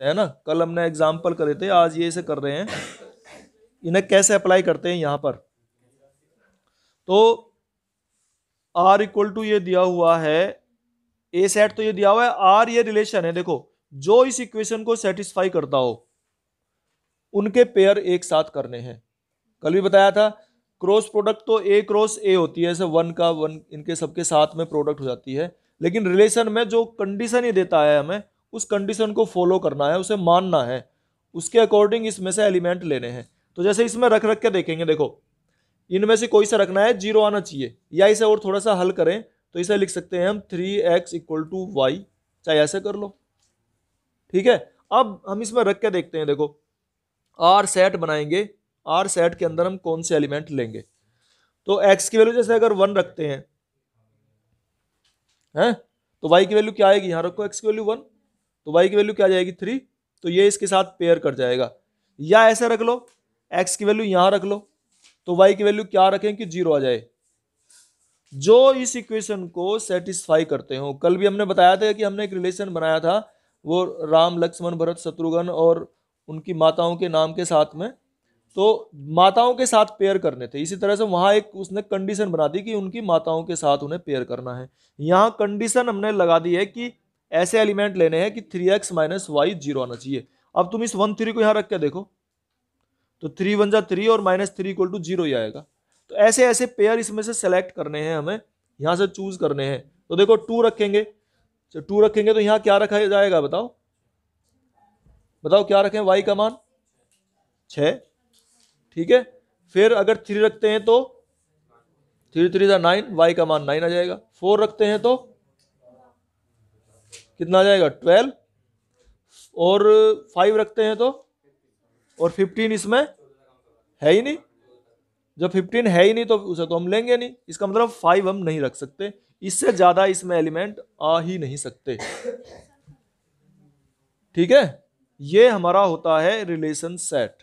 है ना? कल हमने एग्ज़ाम्पल करे थे, आज ये इसे कर रहे हैं। इन्हें कैसे अप्लाई करते हैं यहाँ पर? तो आर इक्वल टू ये दिया हुआ है। ए सेट तो ये दिया हुआ है। आर ये रिलेशन है। देखो, जो इस इक्वेशन को सेटिस्फाई करता हो, उनके पेयर एक साथ करने हैं। कल भी बताया था क्रॉस प्रोडक्ट तो ए क्रॉस ए होती है जैसे वन का वन इनके सबके साथ में प्रोडक्ट हो जाती है। लेकिन रिलेशन में जो कंडीशन ही देता है हमें उस कंडीशन को फॉलो करना है, उसे मानना है। उसके अकॉर्डिंग इसमें से एलिमेंट लेने हैं। तो जैसे इसमें रख रख के देखेंगे, देखो। इनमें से कोई सा रखना है ज़ीरो आना चाहिए। या इसे और थोड़ा सा हल करें तो इसे लिख सकते हैं हम three X equal to Y चाहे ऐसे कर लो। ठीक है? अब हम इसमें रख के देखते हैं, देखो। आर सेट बनाएँगे। आर सेट के अंदर हम कौन से एलिमेंट लेंगे? तो एक्स की वैल्यू जैसे अगर वन रखते हैं हैं? तो वाई की वैल्यू क्या आएगी? यहाँ रखो एक्स की वैल्यू वन तो वाई की वैल्यू क्या जाएगी थ्री तो ये इसके साथ पेयर कर जाएगा। या ऐसे रख लो एक्स की वैल्यू यहाँ रख लो तो वाई की वैल्यू क्या रखें कि ज़ीरो आ जाए। जो इस इक्वेशन को सेटिस्फाई करते हो, कल भी हमने बताया था कि हमने एक रिलेशन बनाया था, वो राम, लक्ष्मण, भरत, शत्रुघ्न और उनकी माताओं के नाम के साथ में। तो माताओं के साथ पेयर करने थे, इसी तरह से वहाँ एक उसने कंडीशन बना दी कि उनकी माताओं के साथ उन्हें पेयर करना है। यहाँ कंडीशन हमने लगा दी है कि ऐसे एलिमेंट लेने हैं कि three X minus Y zero आना चाहिए। अब तुम इस वन थ्री को यहाँ रख के देखो। तो थ्री वन जा थ्री और minus three equal to zero ही आएगा। तो ऐसे ऐसे पेयर इसमें से सेलेक्ट करने हैं हमें। यहाँ से चूज़ करने हैं। तो देखो टू रखेंगे। टू तो रखेंगे तो यहाँ क्या रखा जाएगा बताओ। बताओ क्या रखें वाई का मान? छ ठीक है? फिर अगर थ्री रखते हैं तो थ्री थ्री जा नाइन वाई का मान नाइन आ जाएगा। फोर रखते हैं तो कितना आ जाएगा? ट्वेल्व और फाइव रखते हैं तो? और फिफ्टीन इसमें है ही नहीं। जब फिफ्टीन है ही नहीं तो उसे तो हम लेंगे नहीं। इसका मतलब फाइव हम नहीं रख सकते। इससे ज़्यादा इसमें एलिमेंट आ ही नहीं सकते। ठीक है? ये हमारा होता है रिलेशन सेट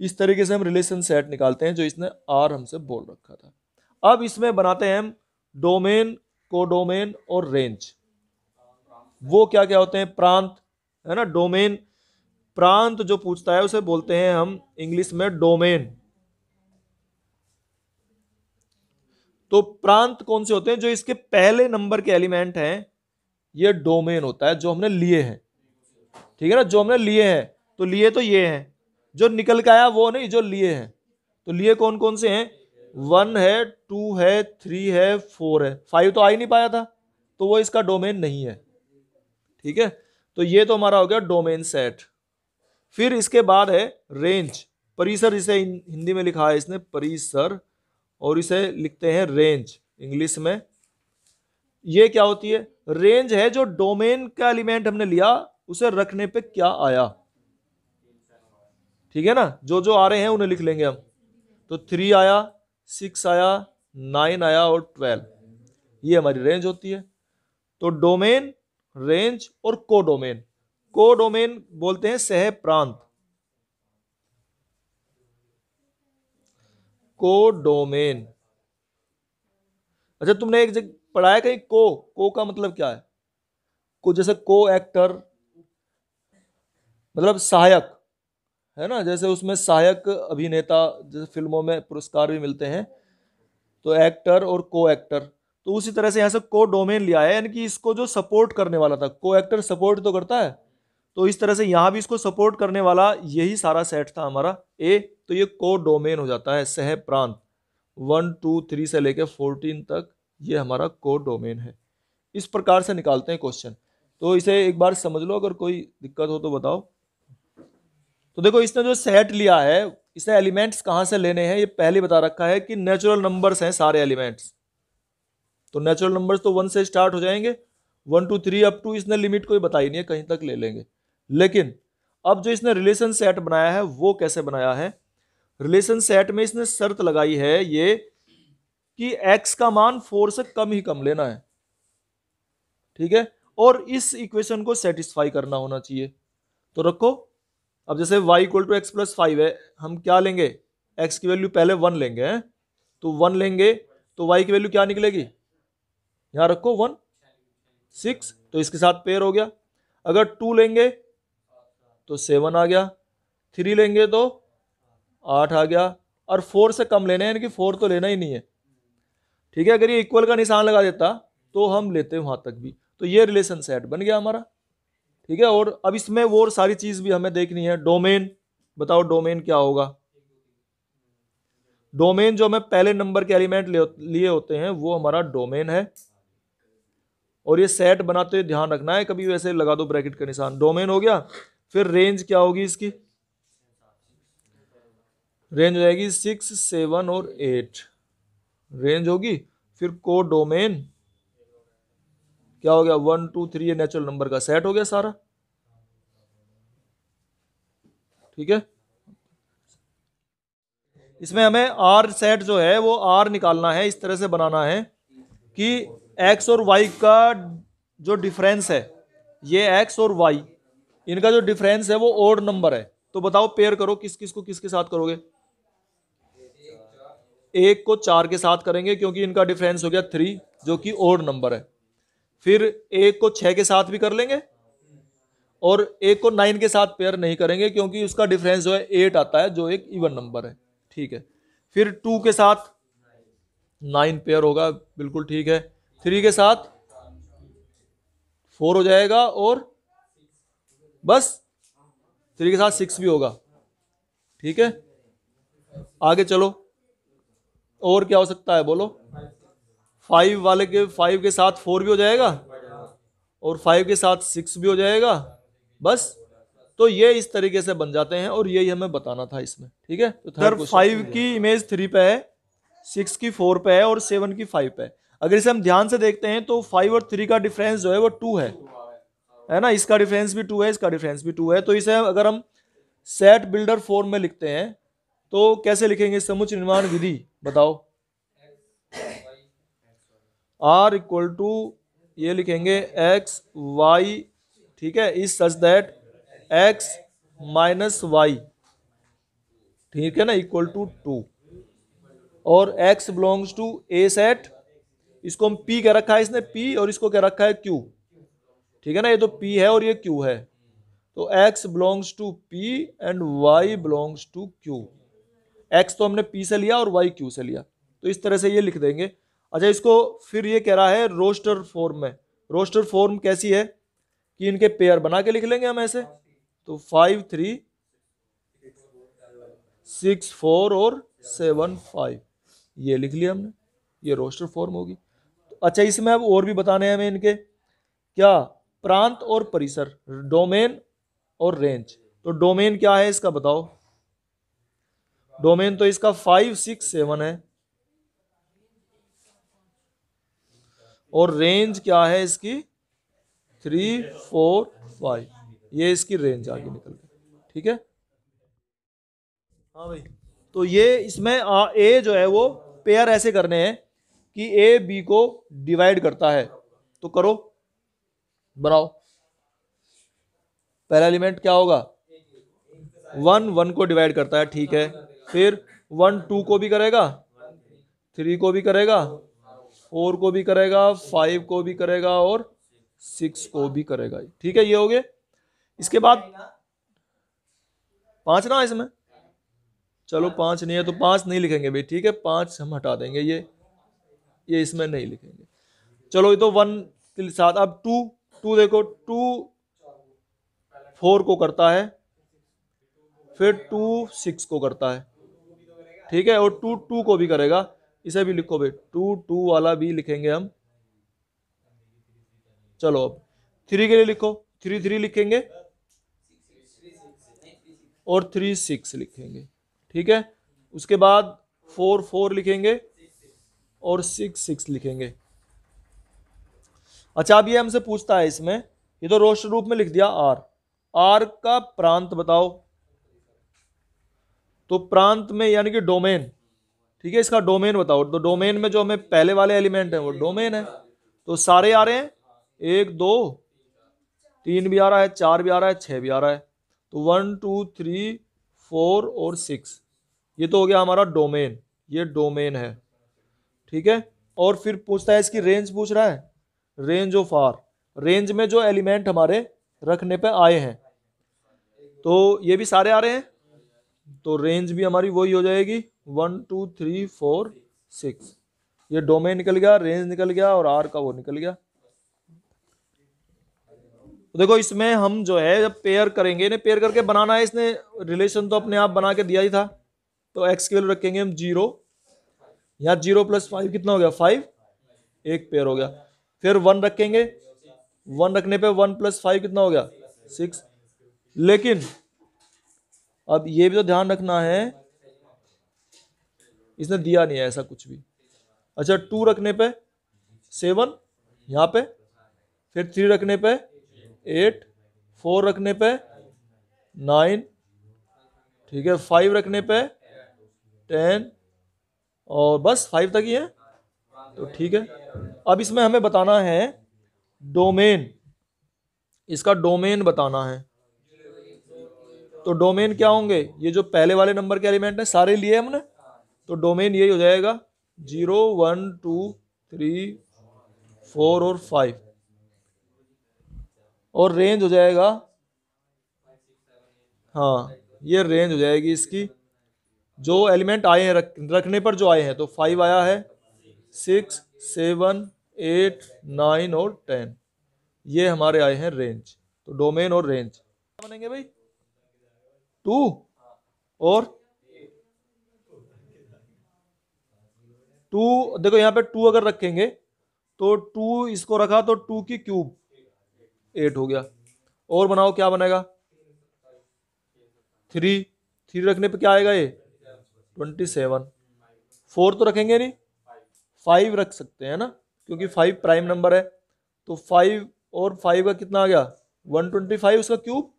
इस तरीके से हम रिलेशन सेट निकालते हैं जो इसने आर हमसे बोल रखा था। अब इसमें बनाते हैं हम डोमेन कोडोमेन और रेंज वो क्या क्या होते हैं? प्रांत, है ना? डोमेन। प्रांत जो पूछता है, उसे बोलते हैं हम इंग्लिश में डोमेन। तो प्रांत कौन से होते हैं? जो इसके पहले नंबर के एलिमेंट हैं, ये डोमेन होता है, जो हमने लिए हैं। ठीक है ना? जो हमने लिए हैं तो लिए तो ये हैं। जो निकल के आया, वो नहीं, जो लिए हैं। तो लिए कौन कौन से हैं? वन है, टू है, थ्री है, फोर है। फाइव तो आ ही नहीं पाया था तो वो इसका डोमेन नहीं है। ठीक है? तो ये तो हमारा हो गया डोमेन सेट फिर इसके बाद है रेंज परिसर इसे हिंदी में लिखा है इसने, परिसर, और इसे लिखते हैं रेंज इंग्लिश में. ये क्या होती है? रेंज है जो डोमेन का एलिमेंट हमने लिया, उसे रखने पे क्या आया? ठीक है ना? जो जो आ रहे हैं उन्हें लिख लेंगे हम. तो थ्री आया सिक्स आया नाइन आया और ट्वेल्व ये हमारी रेंज होती है. तो डोमेन रेंज और कोडोमेन। कोडोमेन बोलते हैं सह प्रांत। कोडोमेन। अच्छा तुमने एक जगह पढ़ाया कहीं को? को का मतलब क्या है? को जैसे को एक्टर मतलब सहायक, है ना? जैसे उसमें सहायक अभिनेता, जैसे फ़िल्मों में पुरस्कार भी मिलते हैं तो एक्टर और को एक्टर। तो उसी तरह से यहाँ से को डोमेन लिया है, यानी कि इसको जो सपोर्ट करने वाला था को एक्टर सपोर्ट तो करता है तो इस तरह से यहाँ भी इसको सपोर्ट करने वाला यही सारा सेट था हमारा। ए तो ये को डोमेन हो जाता है, सह प्रांत। वन टू थ्री से लेकर फोर्टीन तक ये हमारा को डोमेन है। इस प्रकार से निकालते हैं क्वेश्चन तो इसे एक बार समझ लो, अगर कोई दिक्कत हो तो बताओ। तो देखो, इसने जो सेट लिया है, इसे एलिमेंट्स कहाँ से लेने हैं? ये पहले बता रखा है कि नेचुरल नंबर्स हैं सारे एलिमेंट्स तो नेचुरल नंबर्स तो वन से स्टार्ट हो जाएँगे। One two three up to इसने लिमिट कोई बताई नहीं है, कहीं तक ले लेंगे। लेकिन अब जो इसने रिलेशन सेट बनाया है, वो कैसे बनाया है? रिलेशन सेट में इसने शर्त लगाई है ये कि x का मान फोर से कम ही कम लेना है। ठीक है? और इस इक्वेशन को सेटिस्फाई करना होना चाहिए। तो रखो, अब जैसे y equal to X plus five है, हम क्या लेंगे? x की वैल्यू पहले वन लेंगे, है? तो वन लेंगे तो y की वैल्यू क्या निकलेगी? यहाँ रखो वन, सिक्स तो इसके साथ पेयर हो गया। अगर टू लेंगे तो सेवन आ गया। थ्री लेंगे तो आठ आ गया। और फोर से कम लेने हैं, यानी कि फोर तो लेना ही नहीं है। ठीक है, अगर ये इक्वल का निशान लगा देता तो हम लेते वहाँ तक भी। तो ये रिलेशन सेट बन गया हमारा। ठीक है, और अब इसमें वो सारी चीज़ भी हमें देखनी है। डोमेन बताओ डोमेन क्या होगा। डोमेन जो हमें पहले नंबर के एलिमेंट लिए होते हैं, वो हमारा डोमेन है। और ये सेट बनाते हुए ध्यान रखना है, कभी वैसे लगा दो ब्रैकेट का निशान। डोमेन हो गया, फिर रेंज क्या होगी इसकी? रेंज हो जाएगी सिक्स सेवन और एट रेंज होगी, फिर को डोमेन क्या हो गया? वन टू थ्री ये नेचुरल नंबर का सेट हो गया सारा। ठीक है? इसमें हमें आर सेट जो है, वो आर निकालना है, इस तरह से बनाना है कि एक्स और वाई का जो डिफरेंस है, ये एक्स और वाई इनका जो डिफरेंस है वो ओड नंबर है। तो बताओ पेयर करो, किस किस को किसके साथ करोगे? एक को चार के साथ करेंगे, क्योंकि इनका डिफरेंस हो गया थ्री जो कि ओड नंबर है। फिर एक को छह के साथ भी कर लेंगे, और एक को नाइन के साथ पेयर नहीं करेंगे, क्योंकि उसका डिफरेंस जो है एट आता है, जो एक इवन नंबर है। ठीक है। फिर टू के साथ नाइन पेयर होगा, बिल्कुल ठीक है। थ्री के साथ फोर हो जाएगा और बस थ्री के साथ सिक्स भी होगा। ठीक है? आगे चलो। और क्या हो सकता है? बोलो। फाइव वाले के फाइव के साथ फोर भी हो जाएगा और फाइव के साथ सिक्स भी हो जाएगा। बस। तो ये इस तरीके से बन जाते हैं और यही हमें बताना था इसमें। ठीक है? तो फाइव की इमेज थ्री पे है सिक्स की फोर पे है और सेवन की फाइव पे है। अगर इसे हम ध्यान से देखते हैं तो फाइव और थ्री का डिफरेंस जो है वो टू है। है ना? इसका डिफरेंस भी टू है, इसका डिफरेंस भी टू है। तो इसे अगर हम सेट बिल्डर फॉर्म में लिखते हैं तो कैसे लिखेंगे समुच निर्माण विधि, बताओ। आर इक्वल टू ये लिखेंगे एक्स वाई ठीक है? Is such that X minus Y ठीक है ना? इक्वल टू टू और X belongs to a set इसको हम पी क्या रखा है इसने पी और इसको क्या रखा है क्यू। ठीक है ना? ये तो पी है और ये क्यू है। तो X belongs to P and Y belongs to Q. X तो हमने पी से लिया और वाई क्यू से लिया। तो इस तरह से ये लिख देंगे। अच्छा इसको फिर ये कह रहा है रोस्टर फॉर्म में। रोस्टर फॉर्म कैसी है? कि इनके पेयर बना के लिख लेंगे हम ऐसे। तो फाइव थ्री सिक्स फोर और सेवन फाइव। ये लिख लिया हमने। ये रोस्टर फॉर्म होगी। अच्छा इसमें अब और भी बताने हैं हमें इनके। क्या? प्रांत और परिसर, डोमेन और रेंज। तो डोमेन क्या है इसका बताओ? डोमेन तो इसका फाइव, सिक्स, सेवन है। और रेंज क्या है इसकी? Three, four, five. ये इसकी रेंज आगे निकल गई ठीक है? हाँ भाई। तो ये इसमें ए जो है वो पेयर ऐसे करने हैं। कि ए बी को डिवाइड करता है। तो करो। बनाओ। पहला एलिमेंट क्या होगा? वन वन को डिवाइड करता है, ठीक है। फिर वन टू को भी करेगा। थ्री को भी करेगा। फोर को भी करेगा। फाइव को भी करेगा और सिक्स को भी करेगा। ठीक है, ये हो गए। इसके बाद पाँच ना इसमें? चलो, पाँच नहीं है तो पाँच नहीं लिखेंगे भाई। ठीक है, पाँच हम हटा देंगे ये। ये इसमें नहीं लिखेंगे। चलो, ये तो वन के साथ अब टू टू देखो टू फोर को करता है, फिर टू सिक्स को करता है। ठीक है? और टू टू को भी करेगा। इसे भी लिखो भाई। टू टू वाला भी लिखेंगे हम। चलो, अब थ्री के लिए लिखो। थ्री थ्री लिखेंगे। और थ्री सिक्स लिखेंगे। ठीक है? उसके बाद फोर फोर लिखेंगे। और सिक्स सिक्स लिखेंगे। अच्छा अब ये हमसे पूछता है इसमें, ये तो रोस्ट रूप में लिख दिया आर आर का प्रांत बताओ। तो प्रांत में यानी कि डोमेन ठीक है, इसका डोमेन बताओ। तो डोमेन में जो हमें पहले वाले एलिमेंट है, वो डोमेन है। तो सारे आ रहे हैं? एक, दो, तीन भी आ रहा है, चार भी आ रहा है, छह भी आ रहा है। तो वन टू थ्री फोर और सिक्स ये तो हो गया हमारा डोमेन ये डोमेन है। ठीक है? और फिर पूछता है, इसकी रेंज पूछ रहा है। रेंज ऑफ़ आर रेंज में जो एलिमेंट हमारे रखने पे आए हैं। तो ये भी सारे आ रहे हैं? तो रेंज भी हमारी वही हो जाएगी। One two three four six ये डोमेन निकल गया रेंज निकल गया और आर का वो निकल गया। तो देखो, इसमें हम जो है, जब पेयर करेंगे, इन्हें पेयर करके बनाना है, इसने रिलेशन तो अपने आप बना के दिया ही था। तो एक्स की वैल्यू रखेंगे हम ज़ीरो यहाँ ज़ीरो प्लस फाइव कितना हो गया? फाइव? एक पेयर हो गया। फिर वन रखेंगे। वन रखने पे वन प्लस फाइव कितना हो गया? सिक्स लेकिन, अब ये भी तो ध्यान रखना है। इसने दिया नहीं है ऐसा कुछ भी। अच्छा टू रखने पे सेवन यहाँ पे। फिर थ्री रखने पे एट फोर रखने पे नाइन ठीक है? फाइव रखने पे टेन और बस फाइव तक ही है। तो ठीक है। अब इसमें हमें बताना है डोमेन इसका डोमेन बताना है। तो डोमेन क्या होंगे? ये जो पहले वाले नंबर के एलिमेंट हैं, सारे लिए हमने। तो डोमेन यही हो जाएगा zero one two three four और फाइव और रेंज हो जाएगा हाँ ये रेंज हो जाएगी इसकी जो एलिमेंट आए हैं रख, रखने पर जो आए हैं तो फाइव आया है सिक्स सेवन एट नाइन और टेन ये हमारे आए हैं रेंज तो डोमेन और रेंज क्या बनेंगे भाई? टू और टू देखो यहाँ पे टू अगर रखेंगे तो टू इसको रखा तो टू की क्यूब एट हो गया। और बनाओ क्या बनेगा? थ्री थ्री रखने पे क्या आएगा ये? ट्वेंटी सेवन फोर तो रखेंगे नहीं? फाइव रख सकते हैं ना? क्योंकि फाइव प्राइम नंबर है। तो फाइव और फाइव का कितना आ गया? वन ट्वेंटी फाइव उसका क्यूब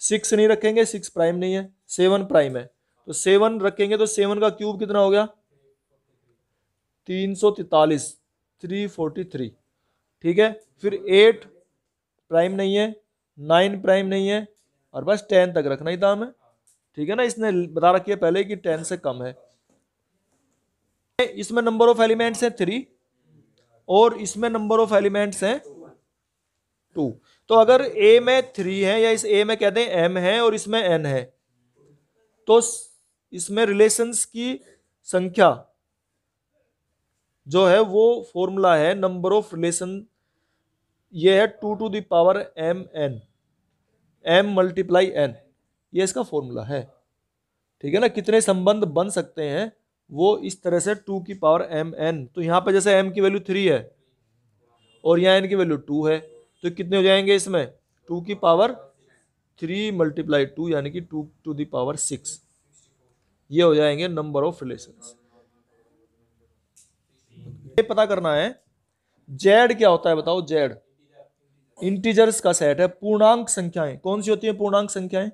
सिक्स नहीं रखेंगे सिक्स प्राइम नहीं है। सेवन प्राइम है। तो सेवन रखेंगे तो सेवन का क्यूब कितना हो गया? तीन सौ तैतालीस थ्री फोर्टी थ्री ठीक है? फिर एट प्राइम नहीं है। नाइन प्राइम नहीं है। और बस टेन तक रखना ही था हमें। ठीक है ना, इसने बता रखी है पहले कि टेन से कम है। इसमें नंबर ऑफ़ एलिमेंट्स हैं थ्री और इसमें नंबर ऑफ़ एलिमेंट्स हैं टू तो अगर ए में थ्री है या इस ए में कहते हैं एम है और इसमें एन है तो इसमें रिलेशंस की संख्या जो है वो फॉर्मूला है नंबर ऑफ़ रिलेशन ये है two to the power M N M multiply N ये इसका फॉर्मूला है। ठीक है ना? कितने संबंध बन सकते हैं? वो इस तरह से टू की पावर एम एन तो यहाँ पे जैसे एम की वैल्यू थ्री है और यहाँ एन की वैल्यू टू है तो कितने हो जाएँगे इसमें? टू की पावर थ्री मल्टीप्लाई टू यानी कि टू टू दावर सिक्स ये हो जाएँगे नंबर ऑफ़ रिलेशन ये पता करना है जेड क्या होता है बताओ? जेड इंटीजर्स का सेट है, पूर्णांक संख्याएँ। कौन सी होती है पूर्णांक संख्याएँ?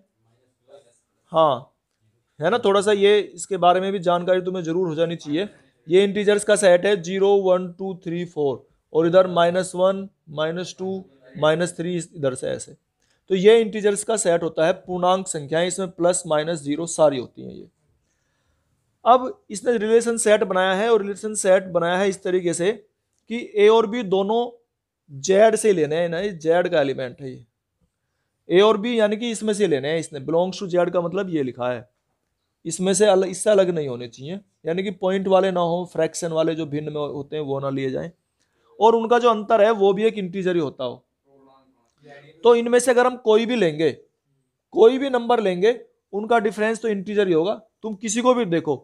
हाँ है ना? थोड़ा सा ये इसके बारे में भी जानकारी तुम्हें ज़रूर हो जानी चाहिए। ये इंटीजर्स का सेट है zero, one, two, three, four और इधर minus one minus two minus three इधर से ऐसे। तो ये इंटीजर्स का सेट होता है पूर्णांक संख्याएँ। इसमें प्लस माइनस ज़ीरो सारी होती हैं ये। अब इसने रिलेशन सेट बनाया है और रिलेशन सेट बनाया है इस तरीके से कि ए और बी दोनों जेड से लेने हैं ना ये? जेड का एलिमेंट है ये। ए और बी यानी कि इसमें से लेने हैं, इसने बिलोंग्स टू जेड का मतलब ये लिखा है। इसमें से अलग इससे अलग नहीं होने चाहिए, यानी कि पॉइंट वाले ना हो फ्रैक्शन वाले जो भिन्न में होते हैं वो ना लिए जाएँ। और उनका जो अंतर है, वो भी एक इंटीजर ही होता हो। तो इनमें से अगर हम कोई भी लेंगे, कोई भी नंबर लेंगे, उनका डिफरेंस तो इंटीजर ही होगा। तुम किसी को भी देखो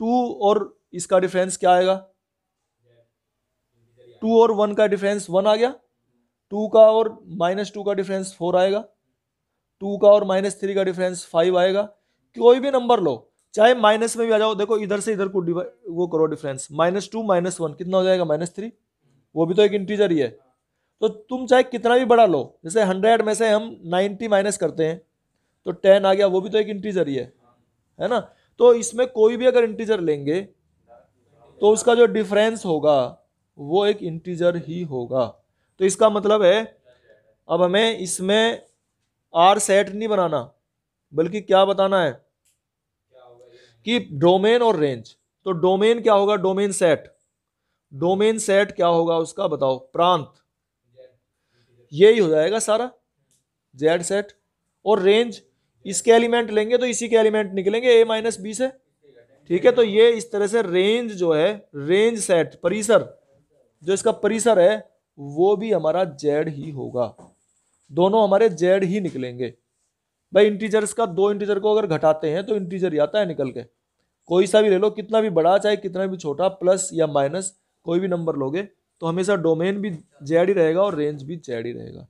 टू और इसका डिफरेंस क्या आएगा? टू और वन का डिफरेंस वन आ गया टू का और माइनस टू का डिफरेंस फोर आएगा। टू का और माइनस थ्री का डिफरेंस फाइव आएगा। कोई भी नंबर लो, चाहे माइनस में भी आ जाओ, देखो इधर से इधर को वो करो difference minus two, minus one, कितना हो जाएगा माइनस थ्री? वो भी तो एक इंटीजर ही है। तो तुम चाहे कितना भी बड़ा लो, जैसे हंड्रेड में से हम नाइन्टी माइनस करते हैं तो टेन आ गया, वो भी तो एक इंटीजर ही है है ना? तो इसमें कोई भी अगर इंटीजर लेंगे तो उसका जो डिफरेंस होगा, वो एक इंटीजर ही होगा। तो इसका मतलब है, अब हमें इसमें आर सेट नहीं बनाना, बल्कि क्या बताना है? कि डोमेन और रेंज तो डोमेन क्या होगा? डोमेन सेट डोमेन सेट क्या होगा उसका बताओ? प्रांत। यही हो जाएगा सारा। जेड सेट और रेंज इसके एलिमेंट लेंगे तो इसी के एलिमेंट निकलेंगे ए माइनस बी से। ठीक है तो ये इस तरह से रेंज जो है रेंज सेट परिसर, जो इसका परिसर है, वो भी हमारा जेड ही होगा। दोनों हमारे जेड ही निकलेंगे। भाई इंटीजर्स का दो इंटीजर को अगर घटाते हैं तो इंटीजर ही आता है निकल के। कोई सा भी ले लो, कितना भी बड़ा, चाहे कितना भी छोटा प्लस या माइनस कोई भी नंबर लोगे तो हमेशा डोमेन भी जेड ही रहेगा और रेंज भी जेड ही रहेगा।